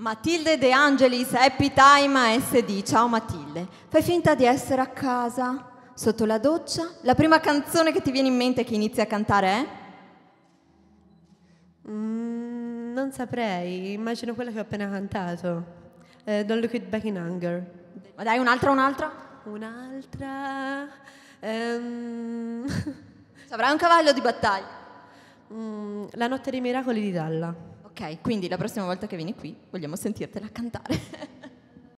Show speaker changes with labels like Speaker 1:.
Speaker 1: Matilde De Angelis, Happy Time SD. Ciao Matilde. Fai finta di essere a casa, sotto la doccia. La prima canzone che ti viene in mente che inizi a cantare è?
Speaker 2: Mm, non saprei, immagino quella che ho appena cantato. Eh, Don't Look It Back in Anger.
Speaker 1: Ma dai, un'altra, un'altra?
Speaker 2: Un'altra... ehm,
Speaker 1: Avrai un cavallo di battaglia.
Speaker 2: mm, La notte dei miracoli di Dalla.
Speaker 1: Ok, quindi la prossima volta che vieni qui vogliamo sentirtela cantare.